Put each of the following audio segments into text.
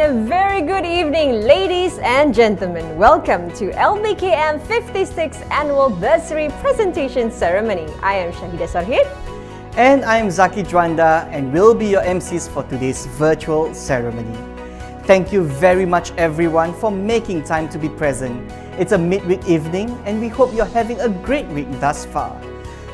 And a very good evening, ladies and gentlemen. Welcome to LBKM 56th Annual Bursary Presentation Ceremony. I am Shahida Sarhid. And I am Zaki Juanda and will be your MCs for today's virtual ceremony. Thank you very much everyone for making time to be present. It's a midweek evening and we hope you're having a great week thus far.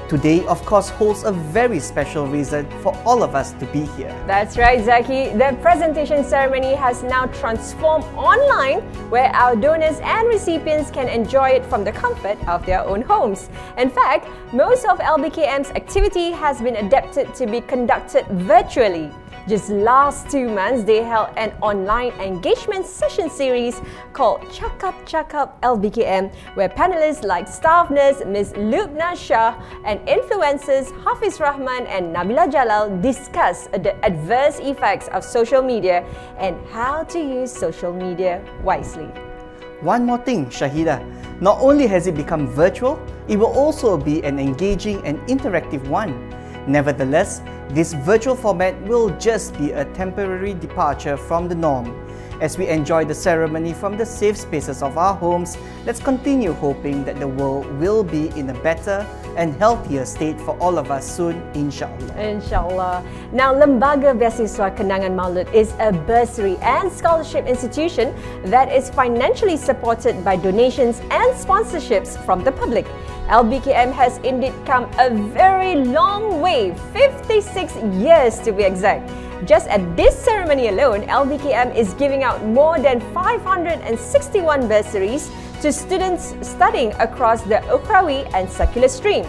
Today, of course, holds a very special reason for all of us to be here. That's right, Zaki. The presentation ceremony has now transformed online where our donors and recipients can enjoy it from the comfort of their own homes. In fact, most of LBKM's activity has been adapted to be conducted virtually. Just last two months, they held an online engagement session series called Chakap Chakap LBKM, where panelists like staff nurse Ms. Lubna Shah and influencers Hafiz Rahman and Nabila Jalal discuss the adverse effects of social media and how to use social media wisely. One more thing, Shahida. Not only has it become virtual, it will also be an engaging and interactive one. Nevertheless, this virtual format will just be a temporary departure from the norm. As we enjoy the ceremony from the safe spaces of our homes, let's continue hoping that the world will be in a better and healthier state for all of us soon, inshallah. Inshallah. Now, Lembaga Biasiswa Kenangan Maulud is a bursary and scholarship institution that is financially supported by donations and sponsorships from the public. LBKM has indeed come a very long way, 56 years to be exact. Just at this ceremony alone, LBKM is giving out more than 561 bursaries to students studying across the Ukhrawi and secular stream.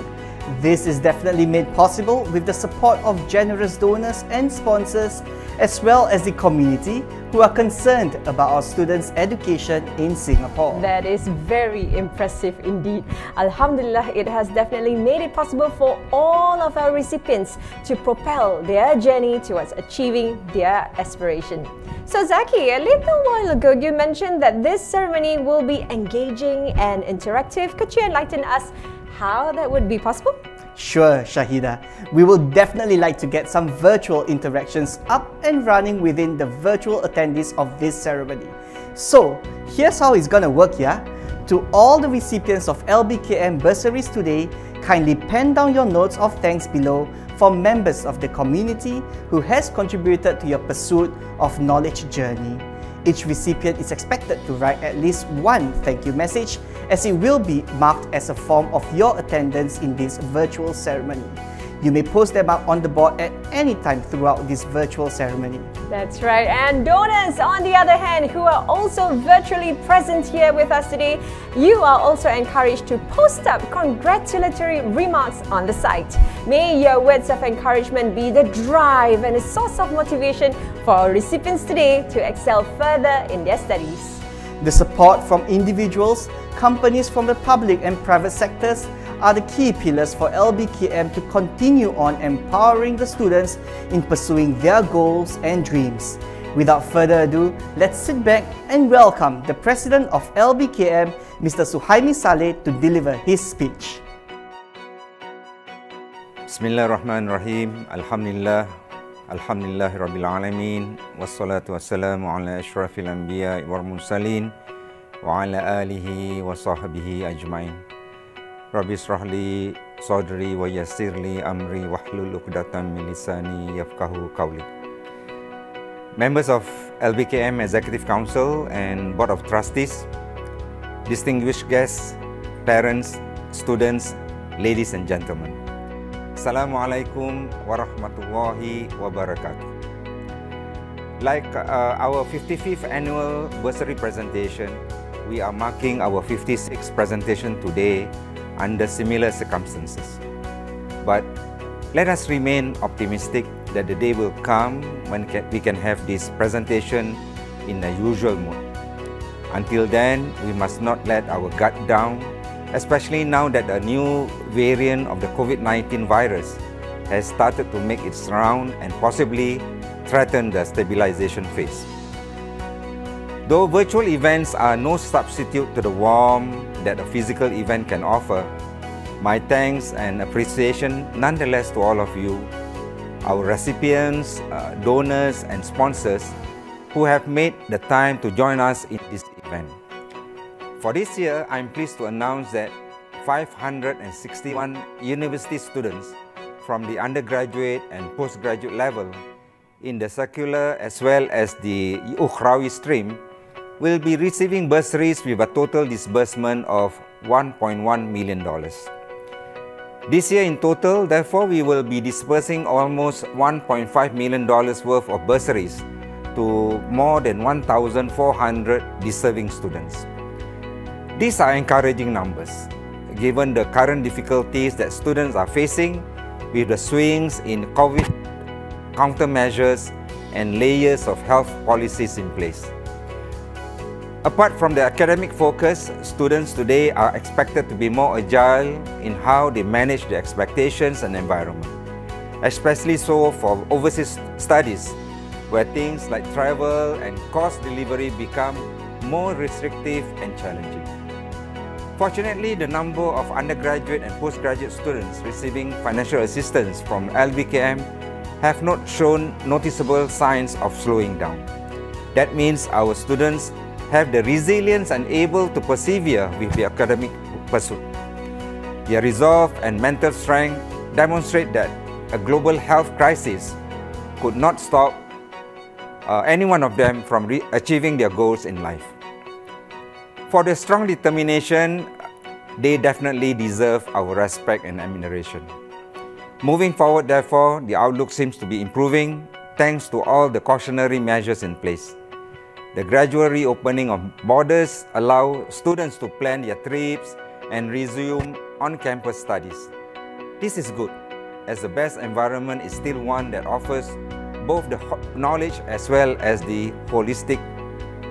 This is definitely made possible with the support of generous donors and sponsors as well as the community who are concerned about our students' education in Singapore. That is very impressive indeed. Alhamdulillah, it has definitely made it possible for all of our recipients to propel their journey towards achieving their aspiration. So Zaki, a little while ago you mentioned that this ceremony will be engaging and interactive. Could you enlighten us how that would be possible? Sure, Shahida. We will definitely like to get some virtual interactions up and running within the virtual attendees of this ceremony. So, here's how it's gonna work, yeah? To all the recipients of LBKM bursaries today, kindly pen down your notes of thanks below for members of the community who has contributed to your pursuit of knowledge journey. Each recipient is expected to write at least one thank you message as it will be marked as a form of your attendance in this virtual ceremony. You may post them up on the board at any time throughout this virtual ceremony. That's right. And donors, on the other hand, who are also virtually present here with us today, you are also encouraged to post up congratulatory remarks on the site. May your words of encouragement be the drive and a source of motivation for our recipients today to excel further in their studies. The support from individuals, companies from the public and private sectors are the key pillars for LBKM to continue on empowering the students in pursuing their goals and dreams. Without further ado, let's sit back and welcome the President of LBKM, Mr. Suhaimi Saleh, to deliver his speech. Bismillahirrahmanirrahim. Alhamdulillah. الحمد لله رب العالمين والصلاة والسلام على أشرف الأنبياء والمرسلين وعلى آله وصحبه أجمعين رب اشرح لي صدري ويسر لي أمري واحلل عقدة من لساني يفقه قولي Members of LBKM Executive Council and Board of Trustees, distinguished guests, parents, students, ladies and gentlemen. Assalamualaikum warahmatullahi wabarakatuh. Like uh, our 55th annual bursary presentation, we are marking our 56th presentation today under similar circumstances. But let us remain optimistic that the day will come when we can have this presentation in the usual mode. Until then, we must not let our guard down, especially now that a new variant of the COVID-19 virus has started to make its round and possibly threaten the stabilization phase. Though virtual events are no substitute to the warmth that a physical event can offer, my thanks and appreciation nonetheless to all of you our recipients, uh, donors and sponsors who have made the time to join us in this event. For this year, I'm pleased to announce that 561 university students from the undergraduate and postgraduate level in the secular as well as the Ukhrawi stream will be receiving bursaries with a total disbursement of $1.1 million. This year in total, therefore, we will be dispersing almost $1.5 million worth of bursaries to more than 1,400 deserving students. These are encouraging numbers, given the current difficulties that students are facing with the swings in COVID countermeasures and layers of health policies in place. Apart from the academic focus, students today are expected to be more agile in how they manage the expectations and environment, especially so for overseas studies, where things like travel and course delivery become more restrictive and challenging. Fortunately, the number of undergraduate and postgraduate students receiving financial assistance from LBKM have not shown noticeable signs of slowing down. That means our students have the resilience and able to persevere with the academic pursuit. Their resolve and mental strength demonstrate that a global health crisis could not stop uh, any one of them from achieving their goals in life. For their strong determination, they definitely deserve our respect and admiration. Moving forward, therefore, the outlook seems to be improving thanks to all the cautionary measures in place. The gradual reopening of borders allow students to plan their trips and resume on-campus studies. This is good, as the best environment is still one that offers both the knowledge as well as the holistic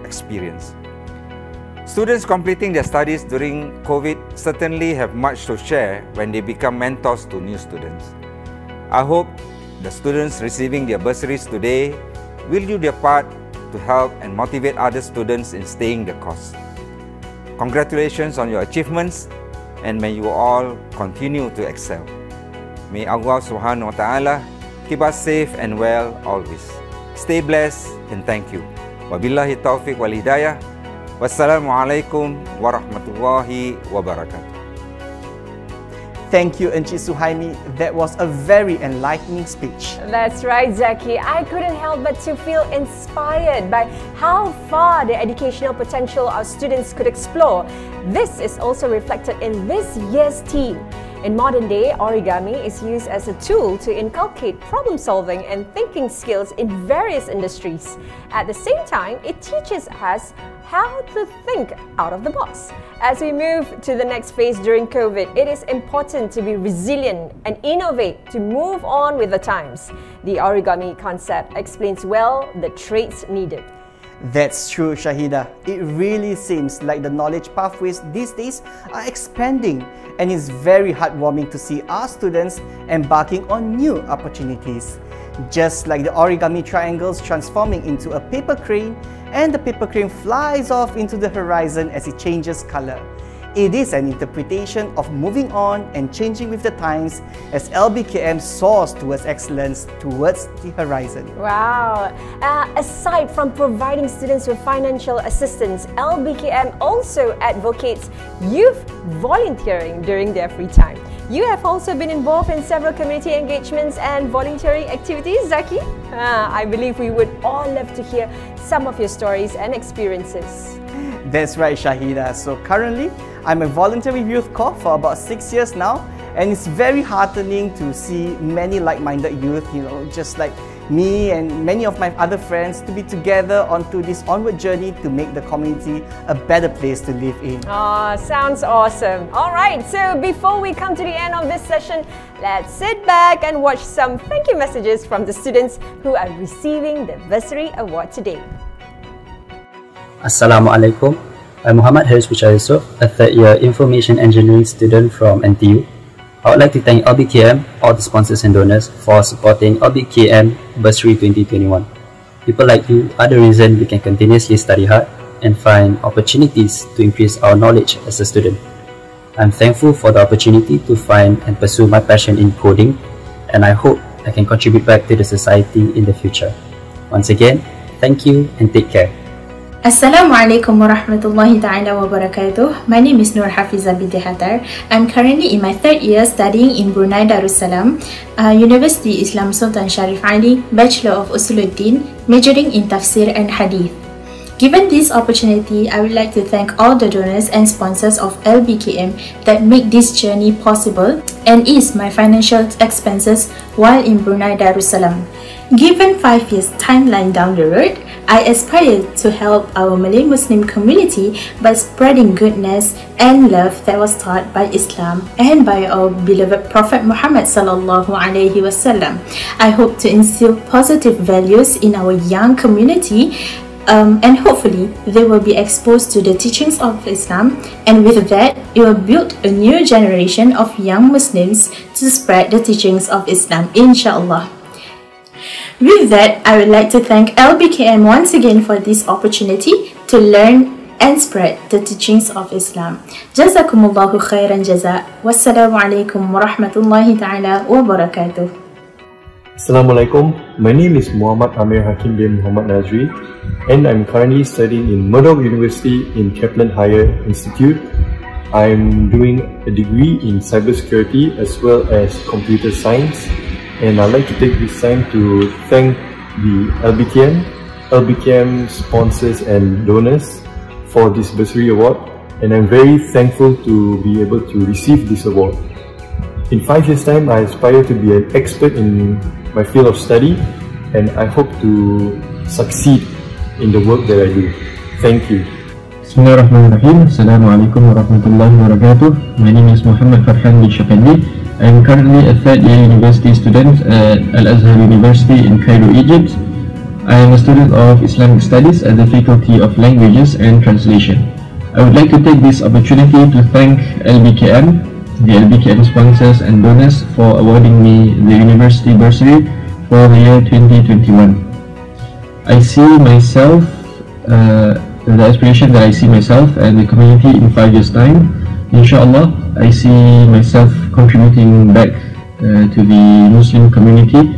experience. Students completing their studies during COVID certainly have much to share when they become mentors to new students. I hope the students receiving their bursaries today will do their part to help and motivate other students in staying the course. Congratulations on your achievements and may you all continue to excel. May Allah subhanahu wa ta'ala keep us safe and well always. Stay blessed and thank you. Wabillahi taufiq wal hidayah. Wassalamualaikum warahmatullahi wabarakatuh. Thank you, Encik Suhaimi. That was a very enlightening speech. That's right, Zaki. I couldn't help but to feel inspired by how far the educational potential our students could explore. This is also reflected in this year's theme. In modern day, origami is used as a tool to inculcate problem solving and thinking skills in various industries. At the same time, it teaches us how to think out of the box. As we move to the next phase during COVID, it is important to be resilient and innovate to move on with the times. The origami concept explains well the traits needed. That's true, Shahida. It really seems like the knowledge pathways these days are expanding and it's very heartwarming to see our students embarking on new opportunities. Just like the origami triangles transforming into a paper crane and the paper crane flies off into the horizon as it changes color. It is an interpretation of moving on and changing with the times as LBKM soars towards excellence towards the horizon. Wow! Uh, aside from providing students with financial assistance, LBKM also advocates youth volunteering during their free time. You have also been involved in several community engagements and volunteering activities, Zaki. Uh, I believe we would all love to hear some of your stories and experiences. That's right, Shahida. So currently, I'm a volunteer with Youth Corps for about six years now, and it's very heartening to see many like-minded youth, you know, just like me and many of my other friends to be together onto this onward journey to make the community a better place to live in. Oh, sounds awesome. All right, so before we come to the end of this session, let's sit back and watch some thank you messages from the students who are receiving the Bursary Award today. Assalamualaikum. I'm Muhammad Haris Pucha a third year information engineering student from NTU. I would like to thank LBKM, all the sponsors and donors, for supporting LBKM Bursary 2021. People like you are the reason we can continuously study hard and find opportunities to increase our knowledge as a student. I'm thankful for the opportunity to find and pursue my passion in coding, and I hope I can contribute back to the society in the future. Once again, thank you and take care. Assalamualaikum warahmatullahi ta'ala wabarakatuh. My name is Nur Hafiza binti Hatar. I'm currently in my third year studying in Brunei Darussalam, uh, University Islam Sultan Sharif Ali, Bachelor of Usuluddin, majoring in Tafsir and Hadith. Given this opportunity, I would like to thank all the donors and sponsors of LBKM that make this journey possible and ease my financial expenses while in Brunei Darussalam. Given 5 years timeline down the road, I aspire to help our Malay Muslim community by spreading goodness and love that was taught by Islam and by our beloved Prophet Muhammad sallallahu alaihi wasallam. I hope to instill positive values in our young community um, and hopefully they will be exposed to the teachings of Islam and with that it will build a new generation of young Muslims to spread the teachings of Islam inshallah. With that, I would like to thank LBKM once again for this opportunity to learn and spread the teachings of Islam. Jazakumullahu khairan jaza. Wassalamu alaikum wa rahmatullahi ta'ala wa barakatuh. Assalamualaikum. My name is Muhammad Amir Hakim bin Muhammad Nazri and I'm currently studying in Murdoch University in Kaplan Higher Institute. I'm doing a degree in cybersecurity as well as computer science and I'd like to take this time to thank the LBKM, LBKM sponsors and donors for this bursary award and I'm very thankful to be able to receive this award. In five years time, I aspire to be an expert in my field of study and I hope to succeed in the work that I do. Thank you. Bismillahirrahmanirrahim. Assalamualaikum warahmatullahi wabarakatuh. My name is Muhammad Farhan bin Shafandi. I am currently a third year university student at Al-Azhar University in Cairo, Egypt. I am a student of Islamic Studies at the Faculty of Languages and Translation. I would like to take this opportunity to thank LBKM, the LBKM sponsors and donors for awarding me the university bursary for the year 2021. I see myself, uh, the aspiration that I see myself and the community in five years time inshallah I see myself contributing back uh, to the Muslim community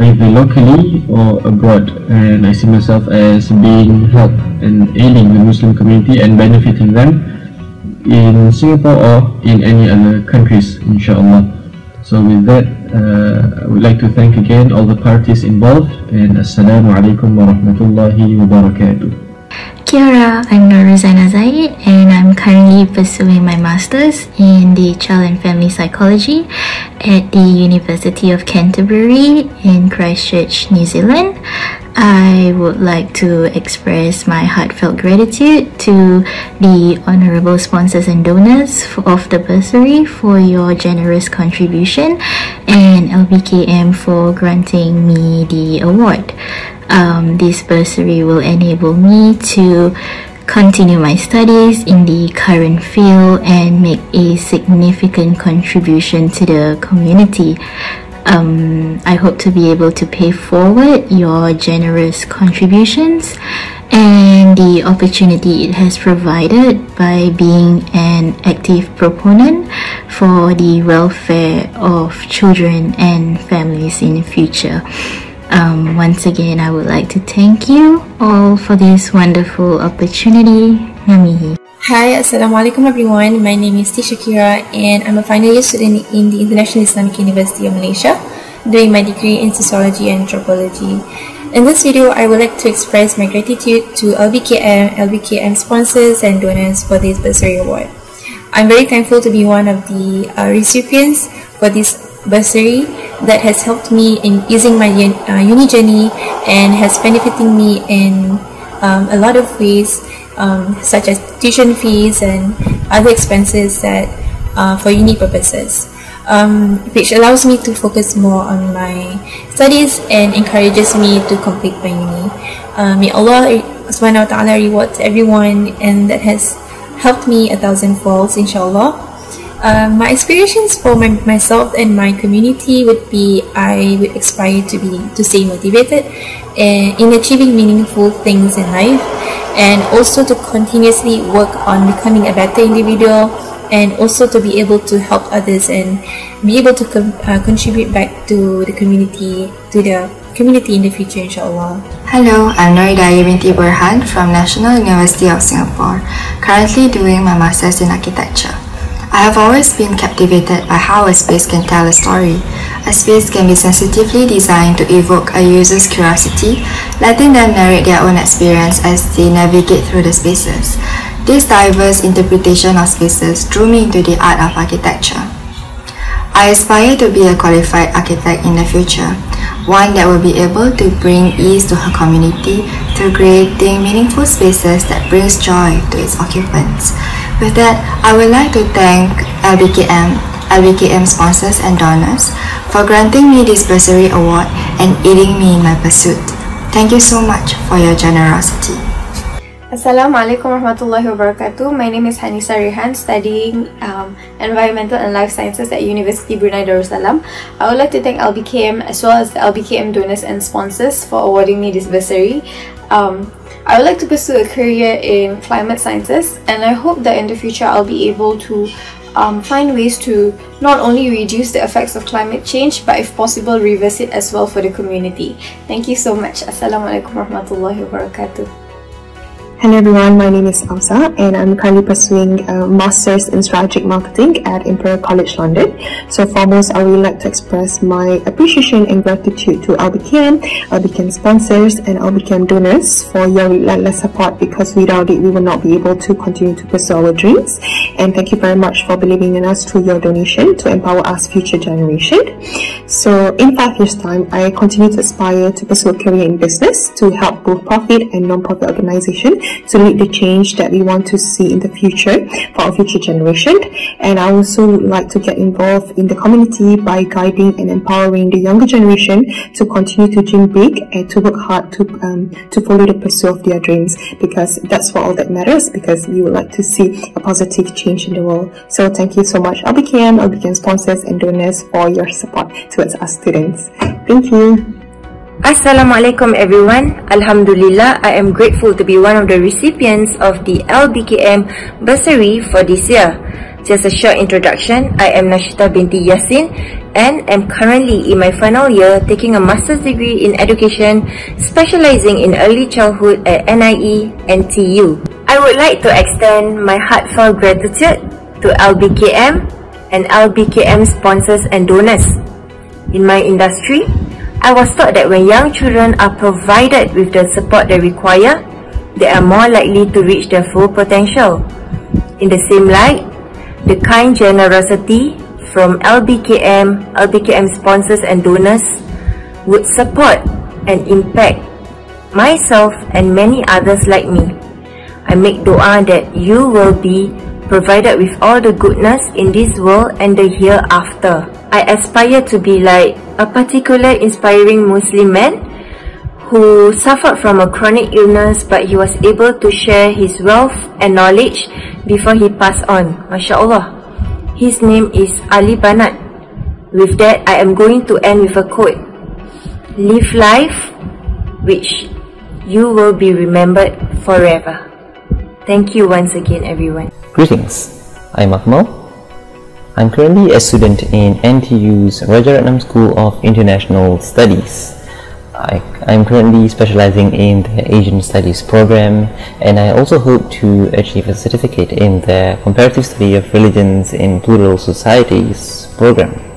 either locally or abroad. And I see myself as being help and aiding the Muslim community and benefiting them in Singapore or in any other countries inshallah. So with that uh, I would like to thank again all the parties involved and assalamu alaikum wa rahmatullahi wa barakatuh Kia I'm Norazana Zaid and I'm currently pursuing my Masters in the Child and Family Psychology at the University of Canterbury in Christchurch, New Zealand. I would like to express my heartfelt gratitude to the honorable sponsors and donors of the bursary for your generous contribution and LBKM for granting me the award um, this bursary will enable me to continue my studies in the current field and make a significant contribution to the community. Um, I hope to be able to pay forward your generous contributions and the opportunity it has provided by being an active proponent for the welfare of children and families in the future. Um, once again, I would like to thank you all for this wonderful opportunity. Ngā mihi. Hi, Assalamualaikum everyone. My name is Tisha Kira and I'm a final year student in the International Islamic University of Malaysia doing my degree in Sociology and Anthropology. In this video, I would like to express my gratitude to LBKM, LBKM sponsors and donors for this bursary award. I'm very thankful to be one of the uh, recipients for this bursary that has helped me in easing my uh, uni journey and has benefiting me in um, a lot of ways um, such as tuition fees and other expenses that uh, for uni purposes. Um, which allows me to focus more on my studies and encourages me to complete my uni. Uh, may Allah subhanahu wa ta'ala reward everyone and that has helped me a thousand folds inshallah. Um, my aspirations for my, myself and my community would be I would aspire to be to stay motivated and in achieving meaningful things in life and also to continuously work on becoming a better individual and also to be able to help others and be able to uh, contribute back to the community, to the community in the future, inshallah. Hello, I'm Noridaya binti Burhan from National University of Singapore, currently doing my Masters in Architecture. I have always been captivated by how a space can tell a story. A space can be sensitively designed to evoke a user's curiosity, letting them narrate their own experience as they navigate through the spaces. This diverse interpretation of spaces drew me into the art of architecture. I aspire to be a qualified architect in the future, one that will be able to bring ease to her community through creating meaningful spaces that brings joy to its occupants. With that, I would like to thank LBKM, LBKM sponsors and donors for granting me this bursary award and aiding me in my pursuit. Thank you so much for your generosity. Assalamualaikum warahmatullahi wabarakatuh. My name is Hanisa Rehan, studying um, Environmental and Life Sciences at University Brunei Darussalam. I would like to thank LBKM as well as the LBKM donors and sponsors for awarding me this bursary. Um, I would like to pursue a career in climate sciences and I hope that in the future I'll be able to um, find ways to not only reduce the effects of climate change but if possible reverse it as well for the community. Thank you so much. Assalamualaikum warahmatullahi wabarakatuh. Hello everyone, my name is Amsa and I'm currently pursuing a Masters in Strategic Marketing at Imperial College London. So foremost, I would like to express my appreciation and gratitude to LBKM, LBKM sponsors and LBKM donors for your relentless support because without it, we will not be able to continue to pursue our dreams. And thank you very much for believing in us through your donation to empower us future generation. So in five years time, I continue to aspire to pursue a career in business to help both profit and non-profit organizations to lead the change that we want to see in the future for our future generation. And I also would like to get involved in the community by guiding and empowering the younger generation to continue to dream big and to work hard to um, to follow the pursuit of their dreams because that's what all that matters because we would like to see a positive change in the world. So thank you so much LBKM, LBKM sponsors and donors for your support towards our students. Thank you. Assalamualaikum everyone. Alhamdulillah, I am grateful to be one of the recipients of the LBKM bursary for this year. Just a short introduction, I am Nashita binti Yasin and am currently in my final year taking a master's degree in education specializing in early childhood at NIE NTU. I would like to extend my heartfelt gratitude to LBKM and LBKM sponsors and donors. In my industry, I was taught that when young children are provided with the support they require, they are more likely to reach their full potential. In the same light, the kind generosity from LBKM, LBKM sponsors and donors would support and impact myself and many others like me. I make dua that you will be provided with all the goodness in this world and the hereafter. I aspire to be like a particular inspiring Muslim man who suffered from a chronic illness but he was able to share his wealth and knowledge before he passed on. MashaAllah. His name is Ali Banat. With that, I am going to end with a quote. Live life which you will be remembered forever. Thank you once again everyone. Greetings, I'm Akmal I'm currently a student in NTU's Rajaratnam School of International Studies. I, am currently specializing in the Asian Studies program and I also hope to achieve a certificate in the Comparative Study of Religions in Plural Societies program.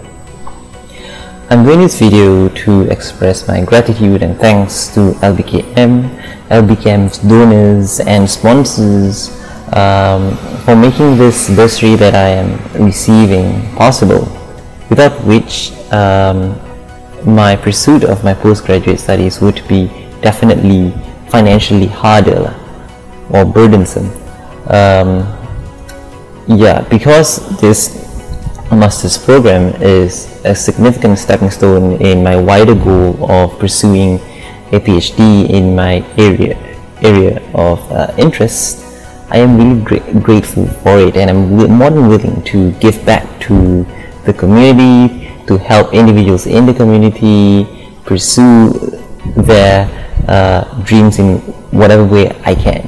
I'm doing this video to express my gratitude and thanks to LBKM, LBKM's donors and sponsors um, for making this bursary that I am receiving possible, without which um, my pursuit of my postgraduate studies would be definitely financially harder or burdensome. Um, yeah, because this master's program is a significant stepping stone in my wider goal of pursuing a PhD in my area area of uh, interest I am really gra- grateful for it and I'm more than willing to give back to the community, to help individuals in the community pursue their uh, dreams in whatever way I can.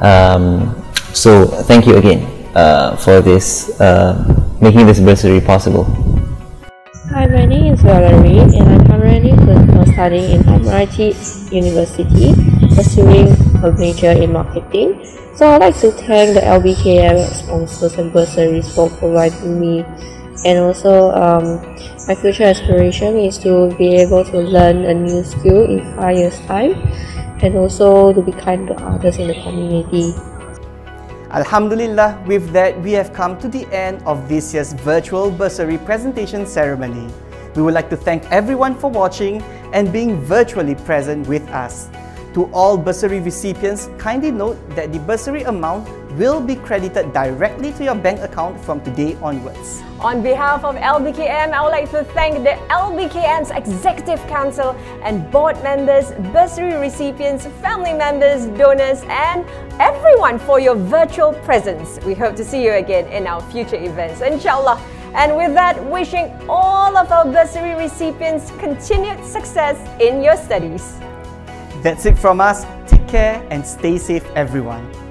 Um, so, thank you again. Uh, for this, uh, making this bursary possible. Hi, my name is Valerie and I'm currently studying in Admiralty University, pursuing a major in marketing. So I'd like to thank the LBKM sponsors and bursaries for providing me and also um, my future aspiration is to be able to learn a new skill in five years time and also to be kind to others in the community. Alhamdulillah, with that, we have come to the end of this year's virtual bursary presentation ceremony. We would like to thank everyone for watching and being virtually present with us. To all bursary recipients, kindly note that the bursary amount will be credited directly to your bank account from today onwards. On behalf of LBKM, I would like to thank the LBKM's Executive Council and board members, bursary recipients, family members, donors, and everyone for your virtual presence. We hope to see you again in our future events, inshallah. And with that, wishing all of our bursary recipients continued success in your studies. That's it from us. Take care and stay safe, everyone.